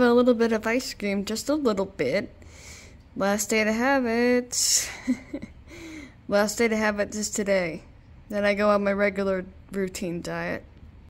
a little bit of ice cream, just a little bit. Last day to have it. Last day to have it is today. Then I go on my regular routine diet.